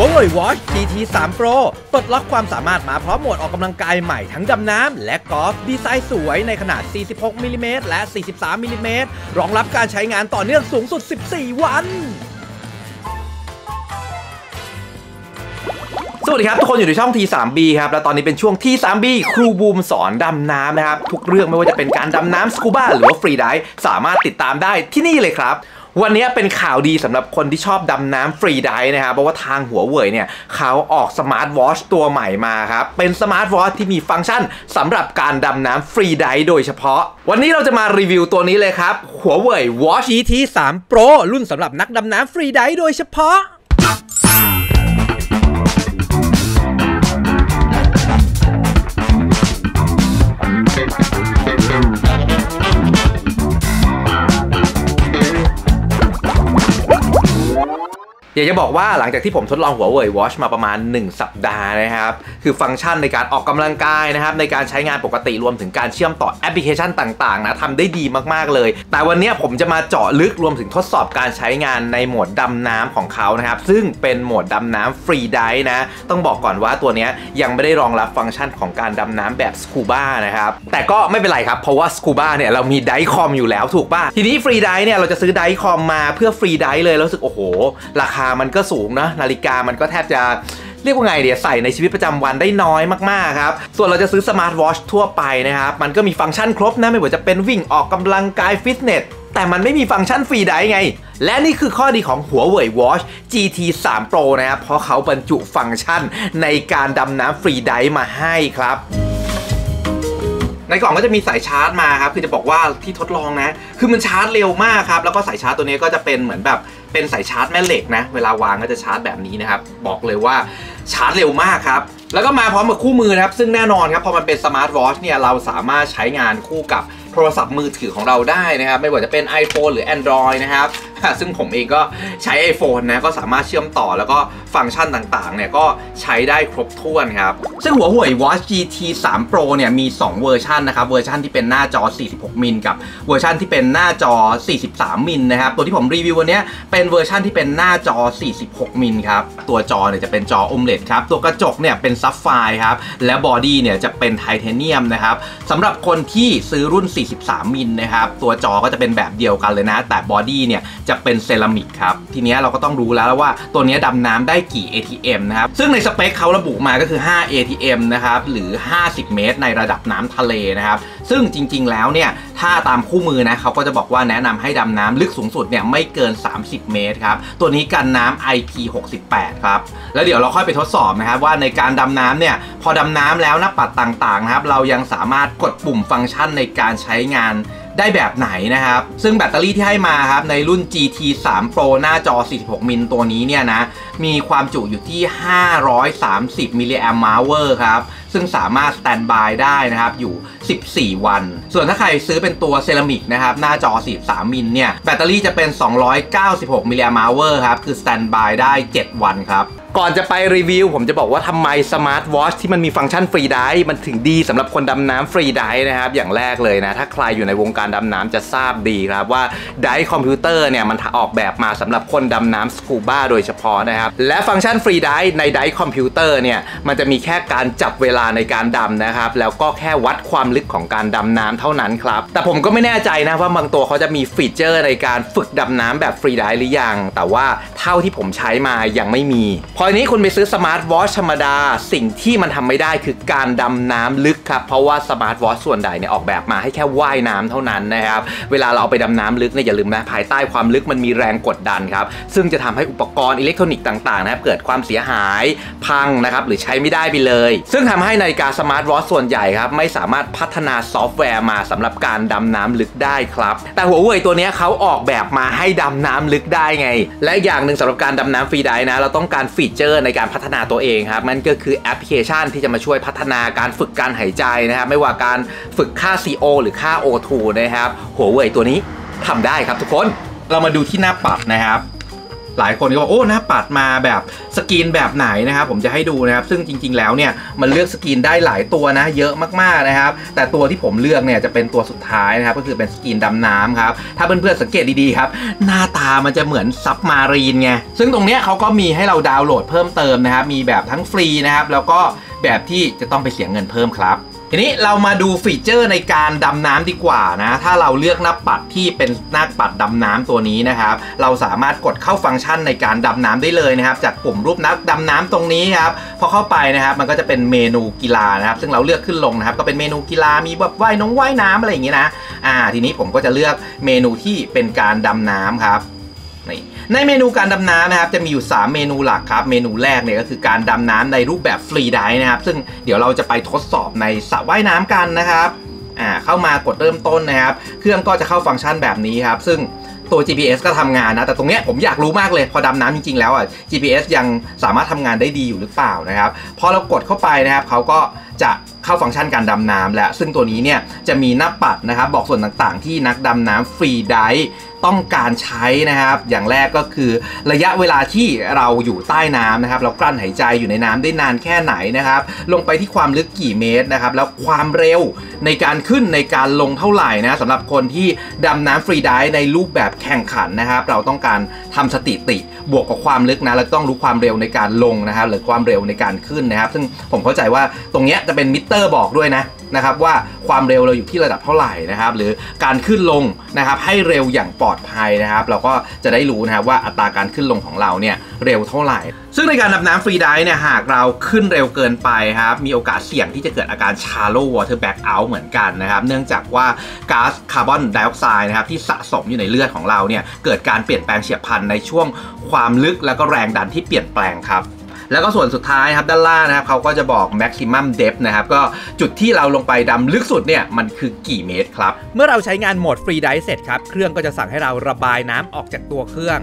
หัวเว่ย Watch GT 3 Pro ปลดล็อกความสามารถมาพร้อมโหมดออกกำลังกายใหม่ทั้งดำน้ำและกอล์ฟดีไซน์สวยในขนาด 46มิลลิเมตรและ 43มิลลิเมตรรองรับการใช้งานต่อเนื่องสูงสุด 14 วันสวัสดีครับ ทุกคนอยู่ในช่อง T3B ครับและตอนนี้เป็นช่วง T3B ครูบูมสอนดำน้ำนะครับ ทุกเรื่องไม่ว่าจะเป็นการดำน้ำสกูบ้าหรือว่า freedive สามารถติดตามได้ที่นี่เลยครับ วันนี้เป็นข่าวดีสำหรับคนที่ชอบดำน้ำ freedive นะครับเพราะว่าทางหัวเว่ยเนี่ยเขาออกสมาร์ทวอชตัวใหม่มาครับ เป็นสมาร์ทวอชที่มีฟังก์ชันสำหรับการดำน้ำ freedive โดยเฉพาะ วันนี้เราจะมารีวิวตัวนี้เลยครับหัวเว่ย Watch GT 3 Pro รุ่นสำหรับนักดำน้ำ freedive โดยเฉพาะ อยากจะบอกว่าหลังจากที่ผมทดลองหัวเว่ย Watch มาประมาณ 1 สัปดาห์นะครับ คือฟังก์ชันในการออกกำลังกายนะครับ ในการใช้งานปกติรวมถึงการเชื่อมต่อแอปพลิเคชันต่างๆนะทำได้ดีมากๆเลย แต่วันนี้ผมจะมาเจาะลึกรวมถึงทดสอบการใช้งานในโหมดดำน้ำของเขานะครับ ซึ่งเป็นโหมดดำน้ำ freedive นะ ต้องบอกก่อนว่าตัวนี้ยังไม่ได้รองรับฟังก์ชันของการดำน้ำแบบสกูบ้านะครับ แต่ก็ไม่เป็นไรครับ เพราะว่าสกูบ้าเนี่ยเรามี dive com อยู่แล้วถูกป่ะ ทีนี้ freedive เนี่ยเราจะซื้อ dive com มาเพื่อ freedive เลยแล้วรู้สึกโอ้โหราคามันก็สูงนะนาฬิกามันก็แทบจะเรียกว่าไงเดี๋ยวใส่ในชีวิตประจำวันได้น้อยมากๆครับ ส่วนเราจะซื้อสมาร์ทวอชทั่วไปนะครับ มันก็มีฟังก์ชันครบนะ ไม่ว่าจะเป็นวิ่งออกกำลังกายฟิตเนสแต่มันไม่มีฟังก์ชัน freedive ไง และนี่คือข้อดีของหัวเว่ย Watch GT 3 Pro นะครับ เพราะเขาบรรจุฟังก์ชันในการดำน้ำ freedive มาให้ครับในกล่องก็จะมีสายชาร์จมาครับ คือจะบอกว่าที่ทดลองนะ คือมันชาร์จเร็วมากครับ แล้วก็สายชาร์จตัวนี้ก็จะเป็นเหมือนแบบ เป็นสายชาร์จแม่เหล็กนะ เวลาวางก็จะชาร์จแบบนี้นะครับ บอกเลยว่าชาร์จเร็วมากครับ แล้วก็มาพร้อมกับคู่มือนะครับ ซึ่งแน่นอนครับ พอมันเป็นสมาร์ทวอชเนี่ย เราสามารถใช้งานคู่กับโทรศัพท์มือถือของเราได้นะครับ ไม่ว่าจะเป็น iPhone หรือ Android นะครับ ซึ่งผมเองก็ใช้ iPhone นะ ก็สามารถเชื่อมต่อแล้วก็ฟังก์ชันต่างๆ เนี่ยก็ใช้ได้ครบถ้วนครับ ซึ่งหัวเว่ย Watch GT 3 Pro เนี่ยมี 2 เวอร์ชันนะครับ เวอร์ชันที่เป็นหน้าจอ 46 มิลกับเวอร์ชันที่เป็นหน้าจอ 43 มิลนะครับ ตัวที่ผมรีวิววันนี้เป็นเวอร์ชันที่เป็นหน้าจอ 46 มิลครับ ตัวจอเนี่ยจะเป็นจอ AMOLED ครับ ตัวกระจกเนี่ยเป็น sapphire ครับ และ body เนี่ยจะเป็นไทเทเนียมนะครับสำหรับคนที่ซื้อรุ่น 43 มิลนะครับ ตัวจอก็จะเป็นแบบเดียวกันเลยนะ แต่ body เนี่ยจะเป็นเซรามิกครับ ทีนี้เราก็ต้องรู้แล้วว่าตัวนี้ดำน้ำได้กี่ ATM นะครับ ซึ่งในสเปคเขาระบุมาก็คือ 5 ATM นะครับหรือ 50 เมตร ในระดับน้ำทะเลนะครับซึ่งจริงๆแล้วเนี่ยถ้าตามคู่มือนะเขาก็จะบอกว่าแนะนำให้ดำน้ำลึกสูงสุดเนี่ยไม่เกิน 30 เมตรครับตัวนี้กันน้ำ IP68 ครับแล้วเดี๋ยวเราค่อยไปทดสอบนะครับว่าในการดำน้ำเนี่ยพอดำน้ำแล้วหน้าปัดต่างๆนะครับเรายังสามารถกดปุ่มฟังก์ชันในการใช้งาน ได้แบบไหนนะครับ ซึ่งแบตเตอรี่ที่ให้มาครับในรุ่น GT 3 Pro หน้าจอ 46 มิลตัวนี้เนี่ยนะ มีความจุอยู่ที่ 530 milliamp hour ครับ ซึ่งสามารถ standby ได้นะครับ อยู่ 14 วัน ส่วนถ้าใครซื้อเป็นตัวเซรามิกนะครับ หน้าจอ 43 มิลเนี่ย แบตเตอรี่จะเป็น 296 milliamp hour ครับ คือ standby ได้ 7 วันครับ ก่อนจะไปรีวิว ผมจะบอกว่าทำไมสมาร์ทวอชที่มันมีฟังก์ชัน freedive มันถึงดีสำหรับคนดำน้ำ freedive นะครับ อย่างแรกเลยนะ ถ้าใครอยู่ในวงการดำน้ำจะทราบดีครับว่าdive computer เนี่ย มันออกแบบมาสำหรับคนดำน้ำสกูบ้าโดยเฉพาะนะครับ และฟังก์ชัน freedive ใน dive computer เนี่ย มันจะมีแค่การจับเวลาในการดำนะครับ แล้วก็แค่วัดความลึกของการดำน้ำเท่านั้นครับ แต่ผมก็ไม่แน่ใจนะว่าบางตัวเขาจะมี feature ในการฝึกดำน้ำแบบ freedive หรือยัง แต่ว่าเท่าที่ผมใช้มายังไม่มีพออันนี้คุณไปซื้อสมาร์ทวอชธรรมดา สิ่งที่มันทำไม่ได้คือการดำน้ำลึกครับ เพราะว่าสมาร์ทวอชส่วนใหญ่เนี่ยออกแบบมาให้แค่ว่ายน้ำเท่านั้นนะครับ เวลาเราเอาไปดำน้ำลึกเนี่ยอย่าลืมนะภายใต้ความลึกมันมีแรงกดดันครับ ซึ่งจะทำให้อุปกรณ์อิเล็กทรอนิกส์ต่างๆนะครับเกิดความเสียหายพังนะครับหรือใช้ไม่ได้ไปเลย ซึ่งทำให้นาฬิกาสมาร์ทวอชส่วนใหญ่ครับไม่สามารถพัฒนาซอฟต์แวร์มาสำหรับการดำน้ำลึกได้ครับ แต่หัวเว่ยตัวนี้เขาออกแบบมาให้ดำน้ำลึกได้ไง และอย่างหนึ่งสำหรับการดำน้ำ freedive นะเราต้องการ feature ในการพัฒนาตัวเองครับมันก็คือแอปพลิเคชันที่จะมาช่วยพัฒนาการฝึกการหายใจนะครับไม่ว่าการฝึกค่า CO หรือค่า O2 นะครับหัวเว่ยตัวนี้ทำได้ครับทุกคนเรามาดูที่หน้าปัดนะครับ หลายคนก็บอกโอ้หน้าปัดมาแบบสกรีนแบบไหนนะครับผมจะให้ดูนะครับซึ่งจริง ๆ แล้วเนี่ยมันเลือกสกรีนได้หลายตัวนะเยอะมากๆนะครับ แต่ตัวที่ผมเลือกเนี่ยจะเป็นตัวสุดท้ายนะครับก็คือเป็นสกรีนดำน้ำครับถ้าเพื่อนๆสังเกตดีๆครับหน้าตามันจะเหมือน submarine ไงซึ่งตรงเนี้ยเขาก็มีให้เราดาวน์โหลดเพิ่มเติมนะครับมีแบบทั้งฟรีนะครับแล้วก็แบบที่จะต้องไปเสียเงินเพิ่มครับ ทีนี้เรามาดูฟีเจอร์ในการดำน้ำดีกว่านะ ถ้าเราเลือกหน้าปัดที่เป็นหน้าปัดดำน้ำตัวนี้นะครับ เราสามารถกดเข้าฟังก์ชันในการดำน้ำได้เลยนะครับ จากปุ่มรูปนักดำน้ำตรงนี้ครับ พอเข้าไปนะครับ มันก็จะเป็นเมนูกีฬานะครับ ซึ่งเราเลือกขึ้นลงนะครับ ก็เป็นเมนูกีฬา มีแบบว่ายน้องว่ายน้ำอะไรอย่างงี้นะ อ่า ทีนี้ผมก็จะเลือกเมนูที่เป็นการดำน้ำครับ นี่ในเมนูการดำน้ำนะครับจะมีอยู่ 3 เมนูหลักครับ เมนูแรกเนี่ยก็คือการดำน้ำในรูปแบบฟรีไดฟ์นะครับซึ่งเดี๋ยวเราจะไปทดสอบในสระว่ายน้ำกันนะครับอ่าเข้ามากดเริ่มต้นนะครับ เครื่องก็จะเข้าฟังก์ชันแบบนี้ครับ ซึ่งตัว GPS ก็ทำงานนะ แต่ตรงเนี้ยผมอยากรู้มากเลย พอดำน้ำจริงๆแล้วอะ GPS ยังสามารถทำงานได้ดีอยู่หรือเปล่านะครับ พอเรากดเข้าไปนะครับเขาก็ จะเข้าฟังก์ชันการดำน้ำและซึ่งตัวนี้เนี่ยจะมีหน้าปัดนะครับบอกส่วนต่างๆ ที่นักดำน้ำฟรีไดต้องการใช้นะครับ อย่างแรกก็คือระยะเวลาที่เราอยู่ใต้น้ำนะครับ เรากลั้นหายใจอยู่ในน้ำได้นานแค่ไหนนะครับ ลงไปที่ความลึกกี่เมตรนะครับ แล้วความเร็วในการขึ้นในการลงเท่าไหร่นะสำหรับคนที่ดำน้ำฟรีไดฟ์ในรูปแบบแข่งขันนะครับ เราต้องการทำสถิติ บวกกับความลึกนะแล้วต้องรู้ความเร็วในการลงนะครับ หรือความเร็วในการขึ้นนะครับ ซึ่งผมเข้าใจว่าตรงเนี้ยจะเป็นมิเตอร์บอกด้วยนะนะครับว่าความเร็วเราอยู่ที่ระดับเท่าไหร่นะครับ หรือการขึ้นลงนะครับให้เร็วอย่างปลอดภัยนะครับ เราก็จะได้รู้นะครับว่าอัตราการขึ้นลงของเราเนี่ยเร็วเท่าไหร่ ซึ่งในการดำน้ำฟรีไดฟ์เนี่ยหากเราขึ้นเร็วเกินไปครับมีโอกาสเสี่ยงที่จะเกิดอาการ shallow water back out เหมือนกันนะครับ เนื่องจากว่าก๊าซคาร์บอนไดออกไซด์นะครับที่สะสมอยู่ในเลือดของเราเนี่ยเกิดการเปลี่ยนแปลงเฉียบพลันในช่วงความลึกแล้วก็แรงดันที่เปลี่ยนแปลงครับ แล้วก็ส่วนสุดท้ายครับด้านล่างนะครับเขาก็จะบอก maximum depth นะครับก็จุดที่เราลงไปดำลึกสุดเนี่ยมันคือกี่เมตรครับ เมื่อเราใช้งานโหมด freedive เสร็จครับ เครื่องก็จะสั่งให้เราระบายน้ำออกจากตัวเครื่อง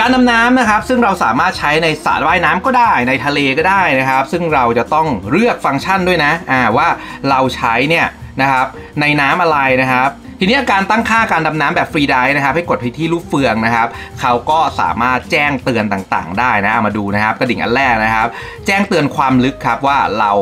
การดำน้ำนะครับซึ่งเราสามารถใช้ในสระว่ายน้ำก็ได้ในทะเลก็ได้นะครับ ซึ่งเราจะต้องเลือกฟังก์ชันด้วยนะอ่าว่าเราใช้เนี่ยนะครับในน้ำอะไรนะครับ ทีนี้การตั้งค่าการดำน้ำแบบ freedive นะครับให้กดไปที่ลูกเฟืองนะครับเขาก็สามารถแจ้งเตือนต่างๆ ได้นะมาดูนะครับกระดิ่งอันแรกนะครับ แจ้งเตือนความลึกครับว่าเรา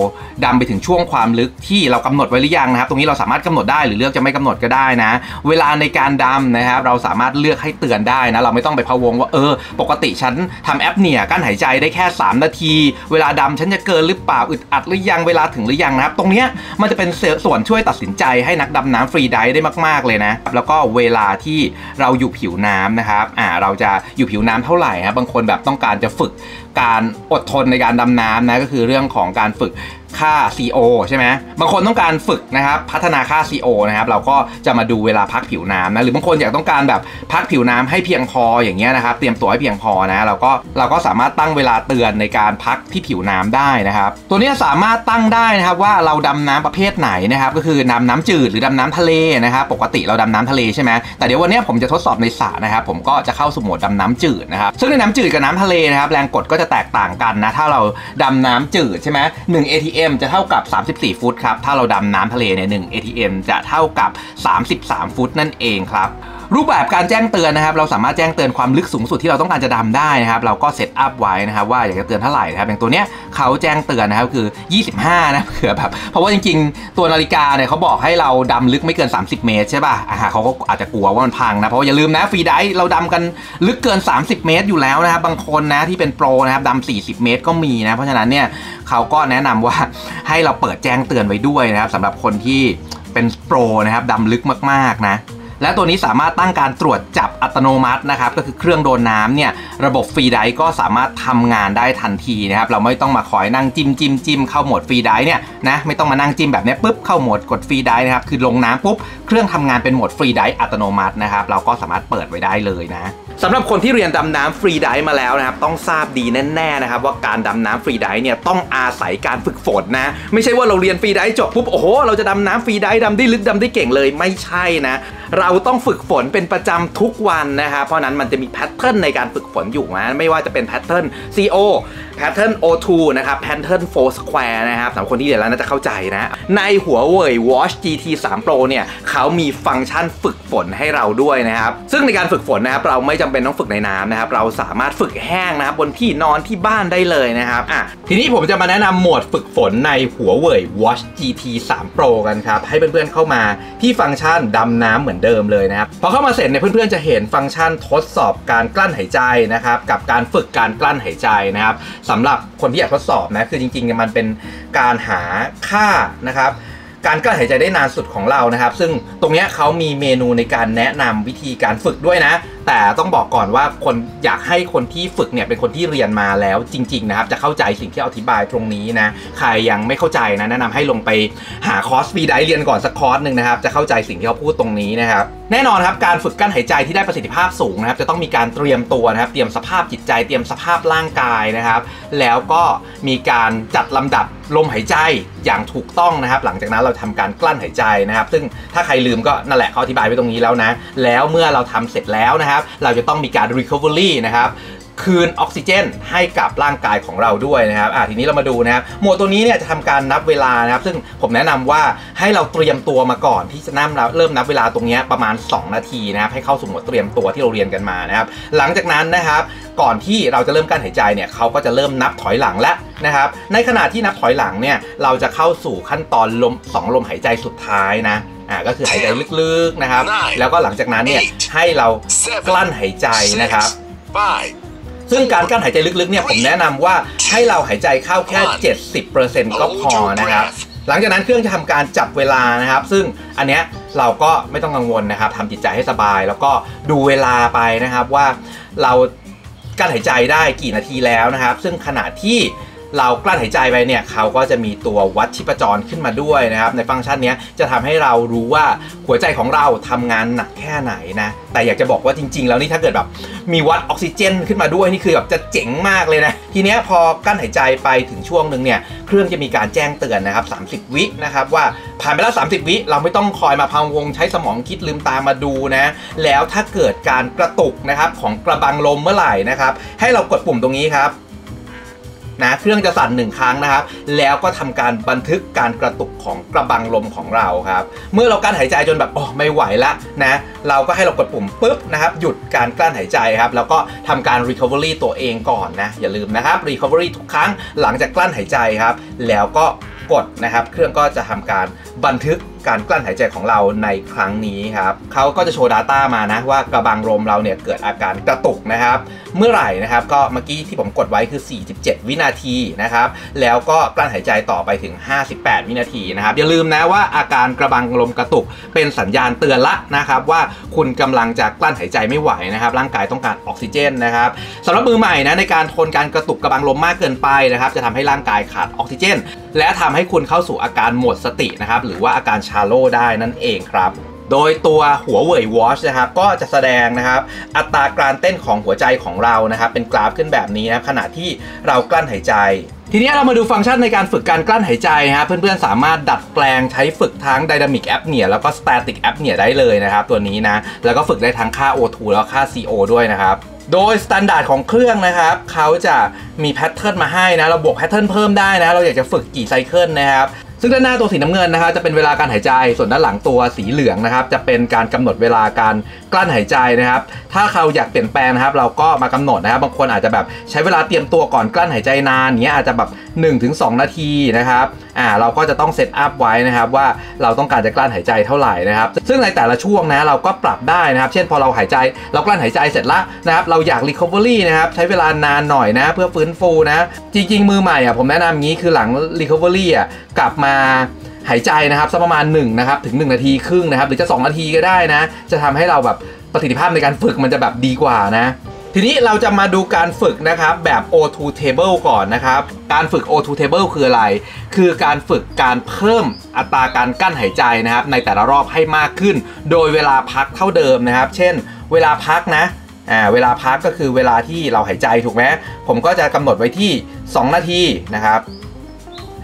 ดำไปถึงช่วงความลึกที่เรากำหนดไว้หรือยังนะครับ ตรงนี้เราสามารถกำหนดได้หรือเลือกจะไม่กำหนดก็ได้นะ เวลาในการดำนะครับ เราสามารถเลือกให้เตือนได้นะ เราไม่ต้องไปพะวงว่าเออ ปกติฉันทำแอปเนี่ยกั้นหายใจได้แค่ 3 นาที เวลาดำฉันจะเกินหรือเปล่าอึดอัดหรือยังเวลาถึงหรือยังนะครับ ตรงนี้มันจะเป็นส่วนช่วยตัดสินใจให้นักดำน้ำฟรีไดฟ์ได้มากมาก ๆ เลยนะ แล้วก็เวลาที่เราอยู่ผิวน้ำนะครับอ่าเราจะอยู่ผิวน้ำเท่าไหร่ครับบางคนแบบต้องการจะฝึกการอดทนในการดำน้ำนะก็คือเรื่องของการฝึก ค่า CO ใช่ไหมบางคนต้องการฝึกนะครับพัฒนาค่า CO นะครับเราก็จะมาดูเวลาพักผิวน้ำนะหรือบางคนอยากต้องการแบบพักผิวน้ำให้เพียงพออย่างเงี้ยนะครับเตรียมตัวให้เพียงพอนะเราก็เราก็สามารถตั้งเวลาเตือนในการพักที่ผิวน้ำได้นะครับ ตัวนี้สามารถตั้งได้นะครับว่าเราดำน้ำประเภทไหนนะครับก็คือดำน้ำจืดหรือดำน้ำทะเลนะครับปกติเราดำน้ำทะเลใช่ไหมแต่เดี๋ยววันนี้ผมจะทดสอบในสระนะครับผมก็จะเข้าสู่โหมดดำน้ำจืดนะครับซึ่งในน้ำจืดกับน้ำทะเลนะครับแรงกดก็จะแตกต่างกันนะถ้าเราดำน้ำจืดใช่ไหม1 ATM จะเท่ากับ 34 ฟุตครับ ถ้าเราดำน้ำทะเลเนี่ย1 ATM จะเท่ากับ 33 ฟุตนั่นเองครับ รูปแบบการแจ้งเตือนนะครับ เราสามารถแจ้งเตือนความลึกสูงสุดที่เราต้องการจะดำได้นะครับ เราก็เซตอัพไว้นะครับว่าอยากจะเตือนเท่าไหร่นะครับ อย่างตัวเนี้ยเขาแจ้งเตือนนะครับคือ 25 นะเผื่อแบบเพราะว่าจริงๆ ตัวนาฬิกาเนี่ยเขาบอกให้เราดำลึกไม่เกิน 30 เมตรใช่ป่ะอ่าเขาก็อาจจะกลัวว่ามันพังนะ เพราะว่าอย่าลืมนะฟรีไดฟ์เราดำกันลึกเกิน 30 เมตรอยู่แล้วนะครับ บางคนนะที่เป็นโปรนะครับดำ40 เมตรก็มีนะ เพราะฉะนั้นเนี่ยเขาก็แนะนำว่าให้เราเปิดแจ้งเตือนไว้ด้วยนะครับสำหรับคนที่เป็นโปรนะครับดำลึกมากๆนะ และตัวนี้สามารถตั้งการตรวจจับอัตโนมัตินะครับก็คือเครื่องโดนน้ำเนี่ยระบบฟรีไดฟ์ก็สามารถทำงานได้ทันทีนะครับเราไม่ต้องมาคอยนั่งจิ้มจิ้มจิ้มเข้าโหมดฟรีไดฟ์เนี่ยนะไม่ต้องมานั่งจิ้มแบบนี้ปุ๊บเข้าโหมดกด freedive นะครับคือลงน้ำปุ๊บเครื่องทำงานเป็นโหมด freedive อัตโนมัตินะครับเราก็สามารถเปิดไว้ได้เลยนะ สำหรับคนที่เรียนดำน้ำ freedive มาแล้วนะครับต้องทราบดีแน่ๆนะครับว่าการดำน้ำ freedive เนี่ยต้องอาศัยการฝึกฝนนะไม่ใช่ว่าเราเรียน freedive จบปุ๊บโอ้โหเราจะดำน้ำ freedive ดำได้ลึกดำได้เก่งเลยไม่ใช่นะเราต้องฝึกฝนเป็นประจำทุกวันนะครับเพราะนั้นมันจะมี pattern ในการฝึกฝนอยู่นะไม่ว่าจะเป็น pattern CO แพทเทิร์น O2 นะครับแพทเทิร์น4 Square นะครับสำหรับคนที่เรียนแล้วน่าจะเข้าใจนะในหัวเว่ย Watch GT 3 Pro เนี่ยเขามีฟังก์ชันฝึกฝนให้เราด้วยนะครับซึ่งในการฝึกฝนนะครับเราไม่จจำเป็นต้องฝึกในน้ำนะครับ เราสามารถฝึกแห้งนะครับบนที่นอนที่บ้านได้เลยนะครับอะทีนี้ผมจะมาแนะนำโหมดฝึกฝนในหัวเว่ย Watch GT 3 Pro กันครับ ให้เพื่อนๆเข้ามาที่ฟังก์ชันดำน้ำเหมือนเดิมเลยนะครับพอเข้ามาเสร็จเนี่ยเพื่อนๆจะเห็นฟังก์ชันทดสอบการกลั้นหายใจนะครับกับการฝึกการกลั้นหายใจนะครับสำหรับคนที่อยากทดสอบนะคือจริงๆมันเป็นการหาค่านะครับการกลั้นหายใจได้นานสุดของเรานะครับ ซึ่งตรงเนี้ยเขามีเมนูในการแนะนำวิธีการฝึกด้วยนะ แต่ต้องบอกก่อนว่าคนอยากให้คนที่ฝึกเนี่ยเป็นคนที่เรียนมาแล้วจริงๆนะครับจะเข้าใจสิ่งที่อธิบายตรงนี้นะใครยังไม่เข้าใจนะแนะนำให้ลงไปหาคอร์สฟรีได้เรียนก่อนสักคอร์สหนึ่งนะครับจะเข้าใจสิ่งที่เขาพูดตรงนี้นะครับแน่นอนครับการฝึกกั้นหายใจที่ได้ประสิทธิภาพสูงนะครับจะต้องมีการเตรียมตัวนะครับเตรียมสภาพจิตใจ เตรียมสภาพร่างกายนะครับ แล้วก็มีการจัดลำดับลมหายใจอย่างถูกต้องนะครับ หลังจากนั้นเราทำการกลั้นหายใจนะครับ ซึ่งถ้าใครลืมก็นั่นแหละเขาอธิบายไว้ตรงนี้แล้วนะ แล้วเมื่อเราทำเสร็จแล้วนะครับ เราจะต้องมีการ recovery นะครับคืนออกซิเจนให้กับร่างกายของเราด้วยนะครับอะทีนี้เรามาดูนะครับ หมวดตัวนี้เนี่ยจะทำการนับเวลานะครับ ซึ่งผมแนะนำว่าให้เราเตรียมตัวมาก่อนที่จะนั่งเริ่มนับเวลาตรงนี้ประมาณ 2 นาทีนะครับ ให้เข้าสู่หมวดเตรียมตัวที่เราเรียนกันมานะครับ หลังจากนั้นนะครับ ก่อนที่เราจะเริ่มการหายใจเนี่ยเขาก็จะเริ่มนับถอยหลังแล้วนะครับ ในขณะที่นับถอยหลังเนี่ย เราจะเข้าสู่ขั้นตอนลมสองลมหายใจสุดท้ายนะ อ่าก็คือหายใจลึกๆนะครับ แล้วก็หลังจากนั้นเนี่ยให้เรากลั้นหายใจนะครับ five, ซึ่งการกั้นหายใจลึกๆเนี่ยผมแนะนำว่าให้เราหายใจเข้าแค่ 70%ก็พอนะครับหลังจากนั้นเครื่องจะทำการจับเวลานะครับ ซึ่งอันเนี้ยเราก็ไม่ต้องกังวลนะครับทำจิตใจให้สบาย แล้วก็ดูเวลาไปนะครับว่าเรากั้นหายใจได้กี่นาทีแล้วนะครับ ซึ่งขณะที่ เรากลั้นหายใจไปเนี่ยเขาก็จะมีตัววัดชีพจรขึ้นมาด้วยนะครับ ในฟังก์ชันนี้จะทำให้เรารู้ว่าหัวใจของเราทำงานหนักแค่ไหนนะ แต่อยากจะบอกว่าจริง ๆ แล้วนี่ถ้าเกิดแบบมีวัดออกซิเจน ขึ้นมาด้วยนี่คือแบบจะเจ๋งมากเลยนะ ทีเนี้ยพอกั้นหายใจไปถึงช่วงหนึ่งเนี่ยเครื่องจะมีการแจ้งเตือนนะครับ 30 วินะครับว่าผ่านไปแล้ว 30 วิเราไม่ต้องคอยมาพะวงใช้สมองคิดลืมตามาดูนะ แล้วถ้าเกิดการกระตุกนะครับของกระบังลมเมื่อไหร่นะครับให้เรากดปุ่มตรงนี้ครับ นะเครื่องจะสั่นหนึ่งครั้งนะครับ แล้วก็ทำการบันทึกการกระตุกของกระบังลมของเราครับ เมื่อเรากั้นหายใจจนแบบโอ้ไม่ไหวละนะ เราก็ให้เรากดปุ่มปุ๊บนะครับ หยุดการกลั้นหายใจครับ แล้วก็ทำการ recovery ตัวเองก่อนนะ อย่าลืมนะครับ recovery ทุกครั้งหลังจากกลั้นหายใจครับ แล้วก็กดนะครับ เครื่องก็จะทำการบันทึก การกลั้นหายใจของเราในครั้งนี้ครับเขาก็จะโชว์ Data มานะว่ากระบังลมเราเนี่ยเกิดอาการกระตุกนะครับ เมื่อไหร่นะครับก็เมื่อกี้ที่ผมกดไว้คือ 47 วินาทีนะครับแล้วก็กลั้นหายใจต่อไปถึง 58 วินาทีนะครับอย่าลืมนะว่าอาการกระบังลมกระตุก เป็นสัญญาณเตือนละนะครับว่าคุณกำลังจะกลั้นหายใจไม่ไหวนะครับร่างกายต้องการออกซิเจนนะครับสำหรับมือใหม่นะในการทนการกระตุกกระบังลมมากเกินไปนะครับจะทำให้ร่างกายขาดออกซิเจน และทำให้คุณเข้าสู่อาการหมดสตินะครับหรือว่าอาการชาโลได้นั่นเองครับโดยตัวหัวเว่ยวอชนะครับก็จะแสดงนะครับ อัตราการเต้นของหัวใจของเรานะครับ เป็นกราฟขึ้นแบบนี้นะขณะที่เรากลั้นหายใจ ทีนี้เรามาดูฟังก์ชันในการฝึกการกลั้นหายใจนะครับเพื่อนๆสามารถดัดแปลงใช้ฝึกทั้ง Dynamic Apnea แล้วก็ Static Apnea ได้เลยนะครับ ตัวนี้นะ แล้วก็ฝึกได้ทั้งค่า O2 แล้วค่า CO ด้วยนะครับโดย standard ของเครื่องนะครับเขาจะมี pattern มาให้นะ เราบวก pattern เพิ่มได้นะ เราอยากจะฝึกกี่ cycle นะครับ ซึ่งด้านหน้าตัวสีน้ำเงินนะครับจะเป็นเวลาการหายใจ ส่วนด้านหลังตัวสีเหลืองนะครับ จะเป็นการกำหนดเวลาการกลั้นหายใจนะครับ ถ้าเราอยากเปลี่ยนแปลงนะครับ เราก็มากำหนดนะครับ บางคนอาจจะแบบใช้เวลาเตรียมตัวก่อนกลั้นหายใจนานเนี้ยอาจจะแบบ1-2 นาทีนะครับ อ่าเราก็จะต้องเซตอัพไว้นะครับว่าเราต้องการจะกลั้นหายใจเท่าไหร่นะครับซึ่งในแต่ละช่วงนะเราก็ปรับได้นะครับ เช่นพอเราหายใจเรากลั้นหายใจเสร็จละนะครับเราอยาก recovery นะครับใช้เวลานานหน่อยนะ เพื่อฟื้นฟูนะจริง ๆ มือใหม่อะผมแนะนำงี้คือหลัง recovery อะกลับมาหายใจนะครับสักประมาณ1นะครับถึง 1 นาทีครึ่งนะครับหรือจะ 2 นาทีก็ได้นะ จะทำให้เราแบบประสิทธิภาพในการฝึกมันจะแบบดีกว่านะ ทีนี้เราจะมาดูการฝึกนะครับแบบ O2 table ก่อนนะครับ การฝึก O2 table คืออะไร คือการฝึกการเพิ่มอัตราการกั้นหายใจนะครับในแต่ละรอบให้มากขึ้น โดยเวลาพักเท่าเดิมนะครับ เช่น เวลาพักนะอ่าเวลาพักก็คือเวลาที่เราหายใจถูกไหมผมก็จะกำหนดไว้ที่ 2 นาทีนะครับ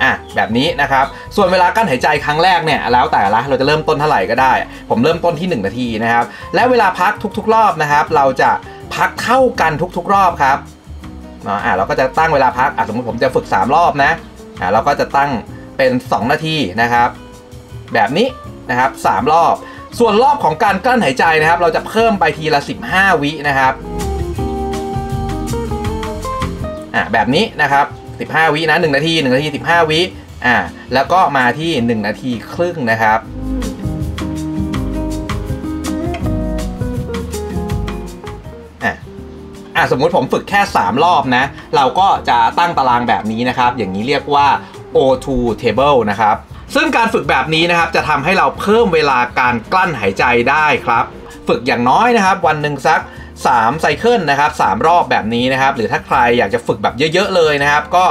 อะแบบนี้นะครับ ส่วนเวลากั้นหายใจครั้งแรกเนี่ยแล้วแต่ละเราจะเริ่มต้นเท่าไหร่ก็ได้ ผมเริ่มต้นที่ 1 นาทีนะครับ และเวลาพักทุกๆ รอบนะครับ เราจะ พักเท่ากันทุกๆ รอบครับเนาะอะเราก็จะตั้งเวลาพักอะสมมติผมจะฝึก 3 รอบนะอะเราก็จะตั้งเป็น 2 นาทีนะครับ แบบนี้นะครับ3รอบ ส่วนรอบของการกลั้นหายใจนะครับ เราจะเพิ่มไปทีละ 15 วินะครับอ่าแบบนี้นะครับ 15 วินะ1นาที 1 นาที 15 วิอ่าแล้วก็มาที่ 1 นาทีครึ่งนะครับ อะสมมุติผมฝึกแค่ 3 รอบนะ เราก็จะตั้งตารางแบบนี้นะครับ อย่างนี้เรียกว่า O2 table นะครับ ซึ่งการฝึกแบบนี้นะครับ จะทำให้เราเพิ่มเวลาการกลั้นหายใจได้ครับ ฝึกอย่างน้อยนะครับ วันหนึ่งสัก3 cycle นะครับ3รอบแบบนี้นะครับ หรือถ้าใครอยากจะฝึกแบบเยอะ ๆ เลยนะครับ ก็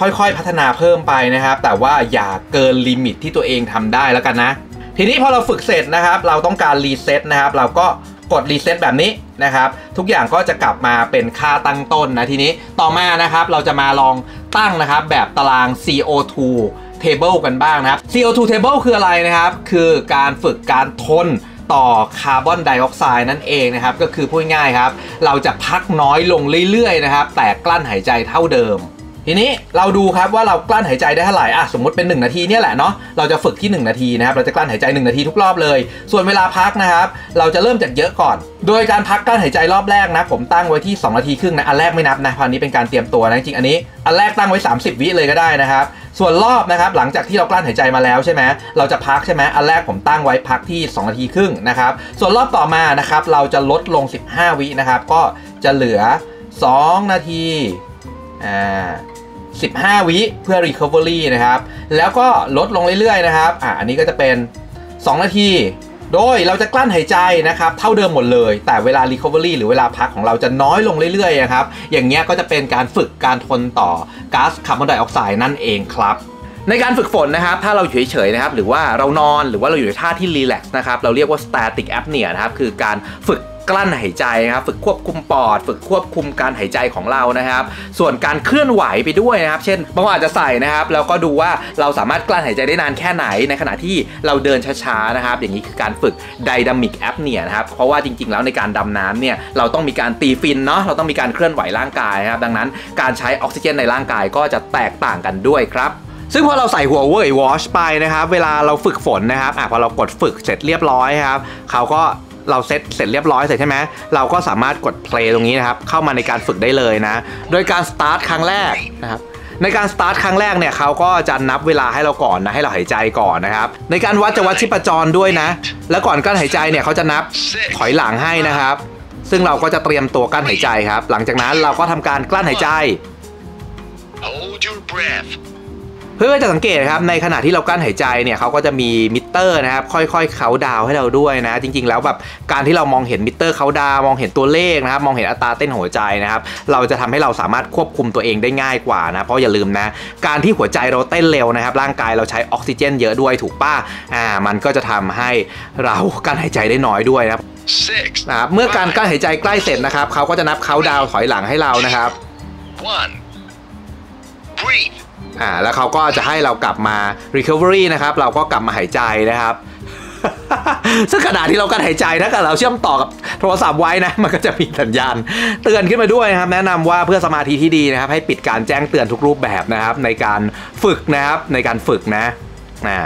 ค่อยๆพัฒนาเพิ่มไปนะครับ แต่ว่าอย่าเกิน limit ที่ตัวเองทำได้แล้วกันนะ ทีนี้พอเราฝึกเสร็จนะครับ เราต้องการ reset นะครับ เราก็ กด reset แบบนี้นะครับ ทุกอย่างก็จะกลับมาเป็นค่าตั้งต้นนะทีนี้ต่อมานะครับเราจะมาลองตั้งนะครับแบบตาราง CO2 table กันบ้างนะครับ CO2 table คืออะไรนะครับ คือการฝึกการทนต่อคาร์บอนไดออกไซด์นั่นเองนะครับ ก็คือพูดง่ายครับ เราจะพักน้อยลงเรื่อยๆนะครับ แต่กลั้นหายใจเท่าเดิม ทีนี้เราดูครับว่าเรากลั้นหายใจได้เท่าไหร่อะสมมติเป็น 1 นาทีเนี่ยแหละเนาะเราจะฝึกที่ 1 นาทีนะครับเราจะกลั้นหายใจ 1 นาทีทุกรอบเลย ส่วนเวลาพักนะครับ เราจะเริ่มจากเยอะก่อน โดยการพักกลั้นหายใจรอบแรกนะ ผมตั้งไว้ที่ 2 นาทีครึ่งนะอันแรกไม่นับนะเพราะอันนี้เป็นการเตรียมตัวนะจริงอันนี้ อันแรกตั้งไว้ 30 วิเลยก็ได้นะครับส่วนรอบนะครับหลังจากที่เรากลั้นหายใจมาแล้วใช่ไหมเราจะพักใช่ไหมอันแรกผมตั้งไว้พักที่ 2 นาทีครึ่งนะครับส่วนรอบต่อมานะครับเราจะลดลง 15 วินะครับก็จะเหลือ 2 นาทีอ่า 15 วิเพื่อ recovery นะครับ แล้วก็ลดลงเรื่อยๆนะครับอะอันนี้ก็จะเป็น 2 นาที โดยเราจะกลั้นหายใจนะครับ เท่าเดิมหมดเลย แต่เวลา recovery หรือเวลาพักของเราจะน้อยลงเรื่อยๆนะครับ อย่างเงี้ยก็จะเป็นการฝึกการทนต่อก๊าซคาร์บอนไดออกไซด์นั่นเองครับในการฝึกฝนนะครับ ถ้าเราอยู่เฉยๆนะครับ หรือว่าเรานอน หรือว่าเราอยู่ในท่าที่รีแลกซ์นะครับ เราเรียกว่า static apnea นะครับ คือการฝึก กลั้นหายใจนะครับ ฝึกควบคุมปอด ฝึกควบคุมการหายใจของเรานะครับ ส่วนการเคลื่อนไหวไปด้วยนะครับ เช่นบางคนอาจจะใส่นะครับ แล้วก็ดูว่าเราสามารถกลั้นหายใจได้นานแค่ไหน ในขณะที่เราเดินช้าๆนะครับ อย่างนี้คือการฝึก dynamic apnea นะครับ เพราะว่าจริงๆ แล้วในการดำน้ำเนี่ย เราต้องมีการตีฟินเนาะ เราต้องมีการเคลื่อนไหวร่างกายนะครับ ดังนั้นการใช้ออกซิเจนในร่างกายก็จะแตกต่างกันด้วยครับซึ่งพอเราใส่หัวเว่ยวอชไปนะครับ เวลาเราฝึกฝนนะครับอะพอเรากดฝึกเสร็จเรียบร้อยครับ เขาก็ เราเซตเสร็จเรียบร้อยเสร็จใช่ไหมเราก็สามารถกด play ตรงนี้นะครับ เข้ามาในการฝึกได้เลยนะ โดยการ start ครั้งแรกนะครับในการ start ครั้งแรกเนี่ยเขาก็จะนับเวลาให้เราก่อนนะให้เราหายใจก่อนนะครับ ในการวัดจะวัดชีพจรด้วยนะ แล้วก่อนการหายใจเนี่ยเขาจะนับถอยหลังให้นะครับ ซึ่งเราก็จะเตรียมตัวกั้นหายใจครับ หลังจากนั้นเราก็ทำการกลั้นหายใจ Hold your breath. เพื่อจะสังเกตครับในขณะที่เรากั้นหายใจเนี่ยเขาก็จะมีมิเตอร์นะครับค่อยๆเขาดาวให้เราด้วยนะ จริง ๆ แล้วแบบการที่เรามองเห็นมิเตอร์เขาดาวมองเห็นตัวเลขนะครับมองเห็นอัตราเต้นหัวใจนะครับเราจะทำให้เราสามารถควบคุมตัวเองได้ง่ายกว่านะเพราะอย่าลืมนะการที่หัวใจเราเต้นเร็วนะครับร่างกายเราใช้ออกซิเจน เยอะด้วยถูกป่ะอ่ามันก็จะทำให้เรากั้นหายใจได้น้อยด้วยนะครับ Six. นะครับเมื่อการกั้นหายใจใกล้เสร็จนะครับเขาก็จะนับเขาดาวถอยหลังให้เรานะครับ One. Breathe. อ่าแล้วเขาก็จะให้เรากลับมา recovery นะครับ เราก็กลับมาหายใจนะครับซึ่งขณะที่เราการหายใจถ้าเกิดเราเชื่อมต่อกับโทรศัพท์ไว้นะ มันก็จะมีสัญญาณ เตือนขึ้นมาด้วยนะครับ แนะนำว่าเพื่อสมาธิที่ดีนะครับ ให้ปิดการแจ้งเตือนทุกรูปแบบนะครับ ในการฝึกนะครับในการฝึกนะอ่า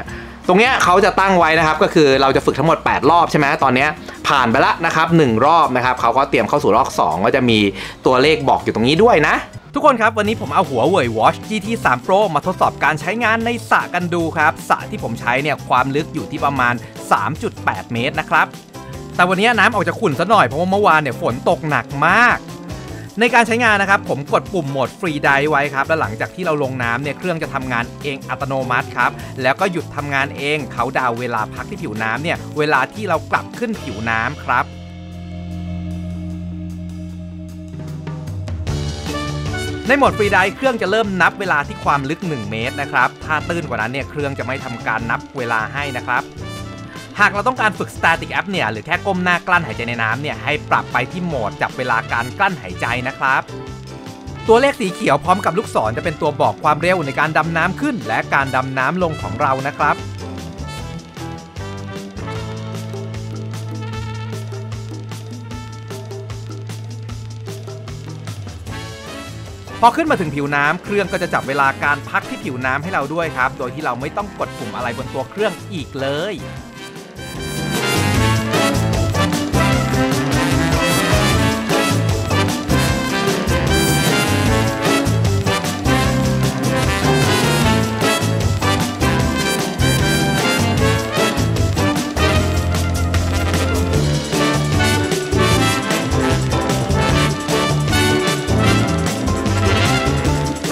ตรงเนี้ยเขาจะตั้งไว้นะครับก็คือเราจะฝึกทั้งหมด 8 รอบใช่ไหมตอนเนี้ยผ่านไปละนะครับ1รอบนะครับเขาก็เตรียมเข้าสู่รอบ2ก็จะมีตัวเลขบอกอยู่ตรงนี้ด้วยนะ ทุกคนครับ วันนี้ผมเอา Huawei Watch GT 3 Pro มาทดสอบการใช้งานในสระกันดูครับสระที่ผมใช้เนี่ยความลึกอยู่ที่ประมาณ 3.8 เมตรนะครับแต่วันนี้น้ำออกจะขุ่นซะหน่อยเพราะว่าเมื่อวานเนี่ยฝนตกหนักมาก ในการใช้งานนะครับผมกดปุ่มโหมด freedive ไว้ครับ แล้วหลังจากที่เราลงน้ำเนี่ยเครื่องจะทำงานเองอัตโนมัติครับ แล้วก็หยุดทำงานเองเขาดาวเวลาพักที่ผิวน้ำเนี่ยเวลาที่เรากลับขึ้นผิวน้ำครับในโหมดฟรีไดเครื่องจะเริ่มนับเวลาที่ความลึก 1 เมตรนะครับ ถ้าตื้นกว่านั้นเนี่ยเครื่องจะไม่ทำการนับเวลาให้นะครับากเราต้องการฝึก static apnea หรือแค่ก้มหน้ากลั้นหายใจในน้ำเนี่ยให้ปรับไปที่โหมดจับเวลาการกลั้นหายใจนะครับ ตัวเลขสีเขียวพร้อมกับลูกศรจะเป็นตัวบอกความเร็วในการดำน้ำขึ้น และการดำน้ำลงของเรานะครับพอขึ้นมาถึงผิวน้ำเครื่องก็จะจับเวลาการพักที่ผิวน้ำให้เราด้วยครับ โดยที่เราไม่ต้องกดปุ่มอะไรบนตัวเครื่องอีกเลย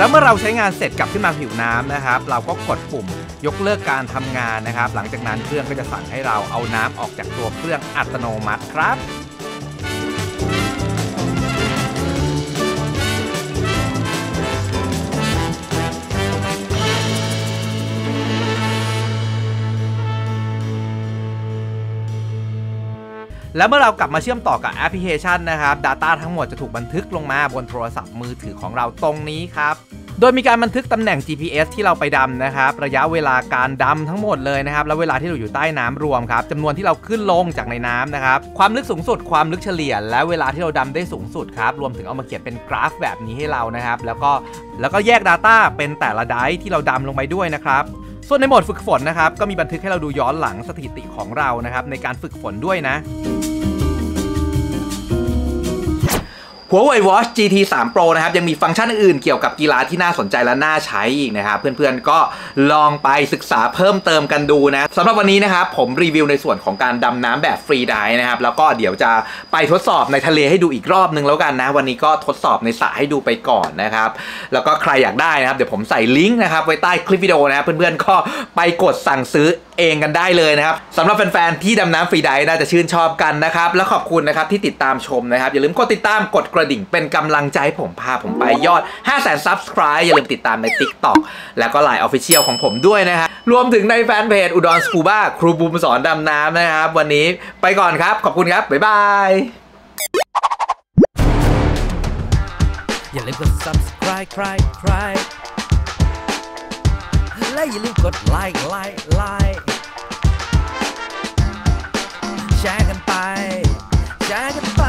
แล้วเมื่อเราใช้งานเสร็จกลับขึ้นมาผิวน้ำนะครับ เราก็กดปุ่มยกเลิกการทำงานนะครับ หลังจากนั้นเครื่องก็จะสั่งให้เราเอาน้ำออกจากตัวเครื่องอัตโนมัติครับ แล้วเมื่อเรากลับมาเชื่อมต่อกับแอปพลิเคชันนะครับ Data ทั้งหมดจะถูกบันทึกลงมาบนโทรศัพท์มือถือของเราตรงนี้ครับโดยมีการบันทึกตำแหน่ง GPS ที่เราไปดำนะครับ ระยะเวลาการดำทั้งหมดเลยนะครับ แล้วเวลาที่เราอยู่ใต้น้ำรวมครับจำนวนที่เราขึ้นลงจากในน้ำนะครับ ความลึกสูงสุด ความลึกเฉลี่ย และเวลาที่เราดำได้สูงสุดครับ รวมถึงเอามาเขียนเป็นกราฟแบบนี้ให้เรานะครับ แล้วก็แล้วก็แยก Data เป็นแต่ละไดร์ที่เราดำลงไปด้วยนะครับส่วนในโหมดฝึกฝนนะครับ ก็มีบันทึกให้เราดูย้อนหลังสถิติของเรานะครับในการฝึกฝนด้วยนะ Huawei Watch GT 3 Pro นะครับยังมีฟังก์ชันอื่นเกี่ยวกับกีฬาที่น่าสนใจและน่าใช้อีกนะครับเพื่อนๆก็ลองไปศึกษาเพิ่มเติมกันดูนะสำหรับวันนี้นะครับผมรีวิวในส่วนของการดำน้ำแบบฟรีไดฟ์นะครับแล้วก็เดี๋ยวจะไปทดสอบในทะเลให้ดูอีกรอบนึงแล้วกันนะ วันนี้ก็ทดสอบในสระให้ดูไปก่อนนะครับแล้วก็ใครอยากได้นะครับเดี๋ยวผมใส่ลิงก์นะครับไว้ใต้คลิปวิดีโอนะครับเพื่อนๆก็ไปกดสั่งซื้อ เองกันได้เลยนะครับสำหรับแฟนๆที่ดำน้ำฟรีไดฟ์น่าจะชื่นชอบกันนะครับ และขอบคุณนะครับที่ติดตามชมนะครับ อย่าลืมกดติดตามกดกระดิ่งเป็นกำลังใจให้ผมพาผมไปยอด 5 0 0 0 0 0 subscribe อย่าลืมติดตามใน TikTok แล้วก็ Line Official ของผมด้วยนะฮะรวมถึงในแฟนเพจอุดรสกูบ้าครูบูมสอนดำน้ำนะครับ วันนี้ไปก่อนครับ ขอบคุณครับ บ๊ายบายอย่าลืมกด subscribe ใครใคร และอย่าลืมกดไลค์ไลค์ไลค์แชร์กันไป แชร์กันไป